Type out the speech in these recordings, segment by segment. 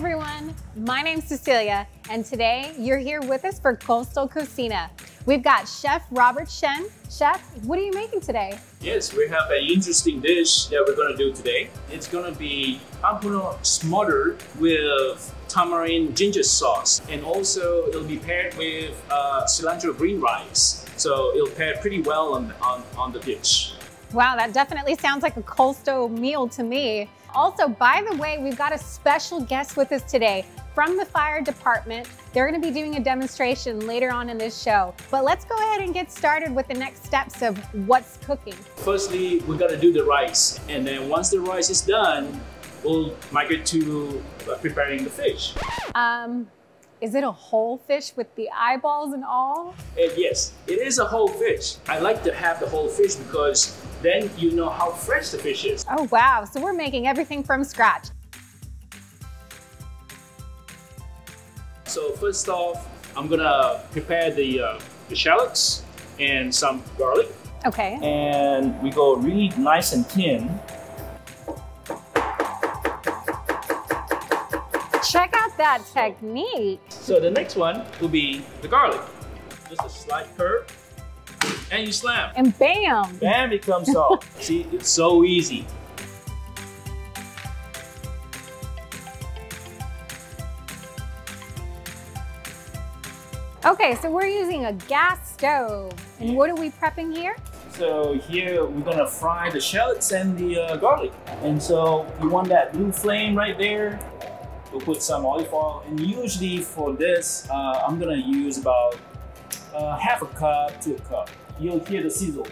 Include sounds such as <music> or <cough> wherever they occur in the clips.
everyone. My name's Cecilia, and today you're here with us for Coastal Cocina. We've got Chef Robert Chan. Chef, what are you making today? Yes, we have an interesting dish that we're gonna do today. It's gonna be pompano smothered with tamarind ginger sauce, and also it'll be paired with uh, cilantro green rice. So it'll pair pretty well on, on, on the dish. Wow, that definitely sounds like a coastal meal to me. Also, by the way, we've got a special guest with us today from the fire department. They're gonna be doing a demonstration later on in this show. But let's go ahead and get started with the next steps of what's cooking. Firstly, we gotta do the rice. And then once the rice is done, we'll migrate to uh, preparing the fish. Um, is it a whole fish with the eyeballs and all? And yes, it is a whole fish. I like to have the whole fish because then you know how fresh the fish is. Oh, wow. So we're making everything from scratch. So first off, I'm gonna prepare the, uh, the shallots and some garlic. Okay. And we go really nice and thin. Check out that technique. So the next one will be the garlic. Just a slight curve, and you slam. And bam. Bam, it comes off. <laughs> See, it's so easy. Okay, so we're using a gas stove. And what are we prepping here? So here we're gonna fry the shallots and the uh, garlic. And so you want that blue flame right there. We'll put some olive oil. And usually for this, uh, I'm gonna use about uh, half a cup to a cup. You'll hear the sizzle.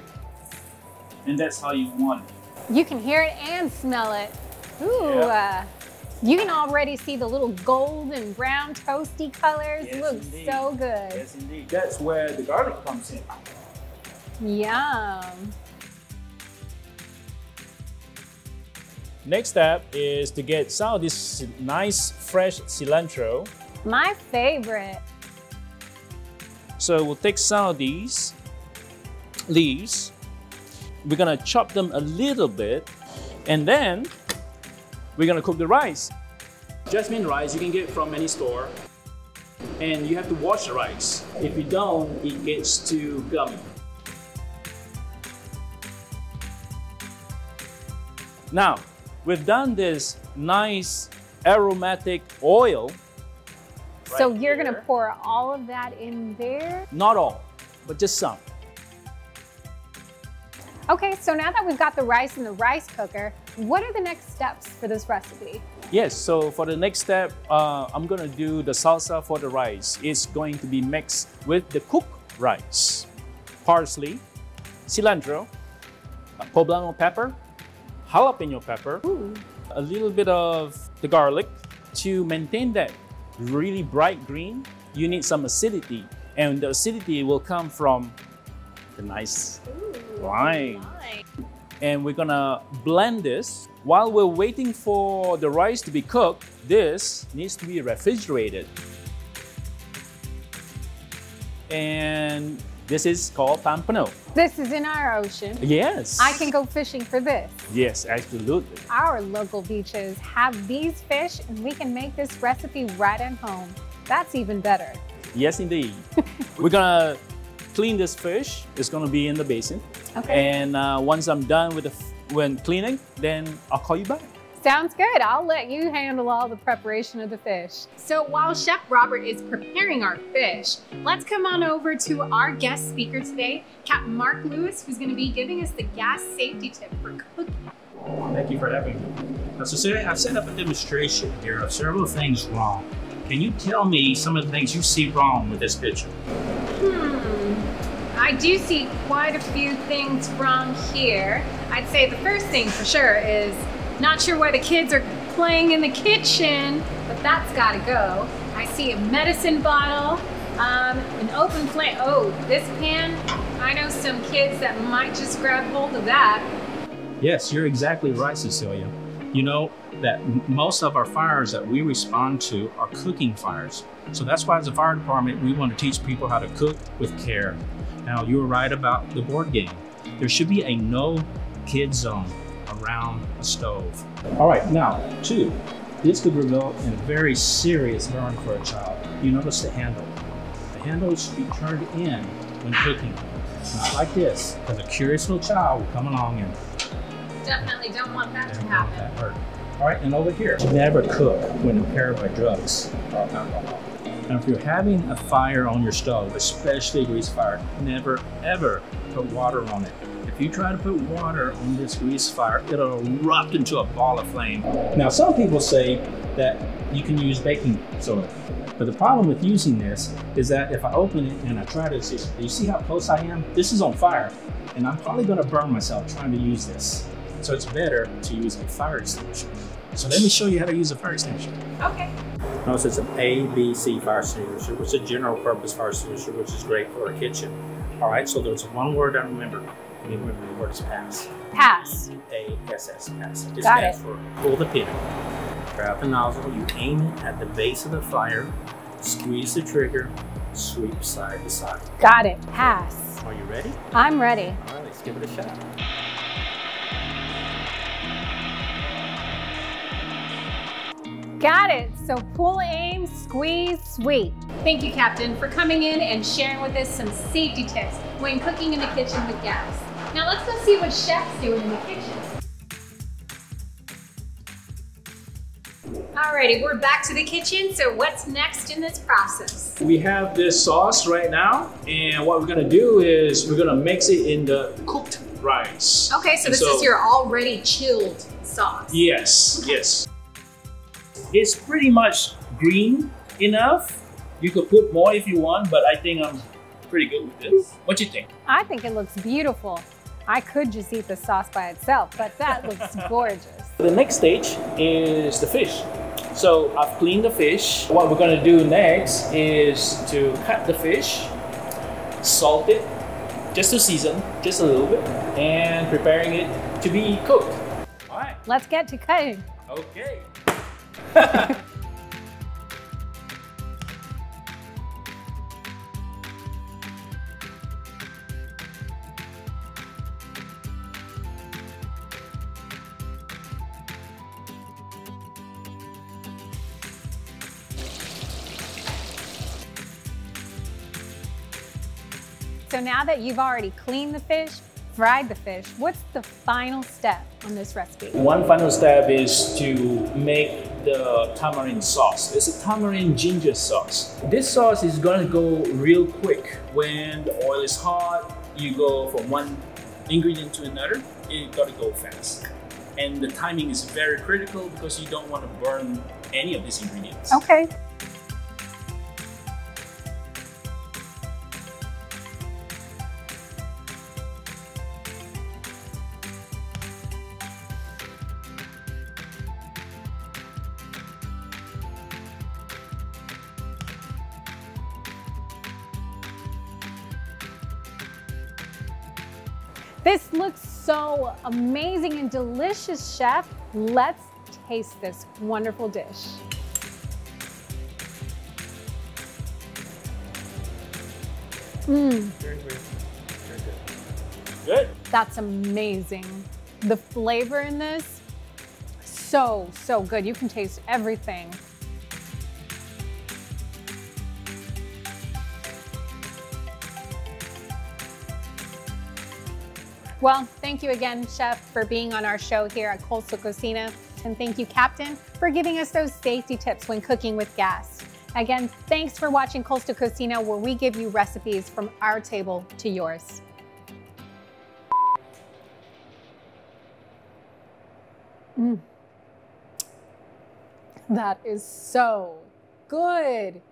And that's how you want it. You can hear it and smell it. Ooh, Yeah. uh, you can already see the little golden brown toasty colors. Yes, Looks indeed. so good. Yes, indeed. That's where the garlic comes in. Yum. Next step is to get some of this nice fresh cilantro. My favorite. So we'll take some of these leaves. We're gonna chop them a little bit, and then we're gonna cook the rice. Jasmine rice you can get from any store, and you have to wash the rice. If you don't, it gets too gummy. Now, we've done this nice aromatic oil. so right you're gonna pour all of that in there. Not all, but just some. Okay, so now that we've got the rice in the rice cooker, what are the next steps for this recipe? Yes, so for the next step, uh, I'm gonna do the salsa for the rice. It's going to be mixed with the cooked rice. Parsley, cilantro, poblano pepper, jalapeno pepper, Ooh. a little bit of the garlic. To maintain that really bright green, you need some acidity. And the acidity will come from the nice wine. and we're gonna blend this. While we're waiting for the rice to be cooked, this needs to be refrigerated. And this is called pompano. This is in our ocean. Yes. I can go fishing for this. Yes, absolutely. Our local beaches have these fish and we can make this recipe right at home. That's even better. Yes, indeed. <laughs> we're gonna clean this fish. It's gonna be in the basin. Okay. And uh, once I'm done with the when cleaning, then I'll call you back. Sounds good. I'll let you handle all the preparation of the fish. So while Chef Robert is preparing our fish, let's come on over to our guest speaker today, Captain Mark Lewis, who's going to be giving us the gas safety tip for cooking. Thank you for having me. Now, Cecilia, I've set up a demonstration here of several things wrong. Can you tell me some of the things you see wrong with this picture? Hmm. I do see quite a few things wrong here. I'd say the first thing for sure is not sure why the kids are playing in the kitchen, but that's gotta go. I see a medicine bottle, um, an open flame. Oh, this pan, I know some kids that might just grab hold of that. Yes, you're exactly right, Cecilia. You know that most of our fires that we respond to are cooking fires. So that's why, as a fire department, we want to teach people how to cook with care. Now, you were right about the board game. There should be a no kid zone around a stove. All right, now, two, this could result in a very serious burn for a child. You notice the handle. The handle should be turned in when cooking. Not like this, because a curious little child will come along and Definitely don't want that to happen. All right, and over here, never cook when impaired by drugs or alcohol. Now, if you're having a fire on your stove, especially a grease fire, never ever put water on it. If you try to put water on this grease fire, it'll erupt into a ball of flame. Now, some people say that you can use baking soda. But the problem with using this is that if I open it and I try to see, you see how close I am? This is on fire, and I'm probably gonna burn myself trying to use this. So it's better to use a fire extinguisher. So let me show you how to use a fire extinguisher. Okay. Notice it's an A, B, C fire extinguisher, which is a general purpose fire extinguisher, which is great for a kitchen. All right, so there's one word I remember. You remember the word is pass. Pass. A-S-S, pass. It Got stands for pull the pin. Grab the nozzle, you aim it at the base of the fire, squeeze the trigger, sweep side to side. Got it. Pass. Are you ready? I'm ready. All right, let's give it a shot. Got it. So pull, aim, squeeze, sweep. Thank you, Captain, for coming in and sharing with us some safety tips when cooking in the kitchen with gas. Now let's go see what Chef's doing in the kitchen. Alrighty, we're back to the kitchen. So what's next in this process? We have this sauce right now, and what we're gonna do is we're gonna mix it in the cooked rice. Okay, so And this is your already chilled sauce. Yes, yes. It's pretty much green enough. You could put more if you want, but I think I'm pretty good with this. What do you think? I think it looks beautiful. I could just eat the sauce by itself, but that looks <laughs> gorgeous. The next stage is the fish. So I've cleaned the fish. What we're gonna do next is to cut the fish, salt it, just to season, just a little bit, and preparing it to be cooked. All right, Let's get to cutting. okay. So now that you've already cleaned the fish, fried the fish, what's the final step on this recipe? One final step is to make the tamarind sauce. It's a tamarind ginger sauce. This sauce is gonna go real quick. When the oil is hot, you go from one ingredient to another, it gotta go fast. And the timing is very critical because you don't want to burn any of these ingredients. Okay. This looks so amazing and delicious, chef. Let's taste this wonderful dish. Mmm, Very, very, very good. Good. that's amazing. The flavor in this, so, so good. You can taste everything. Well, thank you again, Chef, for being on our show here at Coastal Cocina. And thank you, Captain, for giving us those safety tips when cooking with gas. Again, thanks for watching Coastal Cocina, where we give you recipes from our table to yours. Mm. That is so good.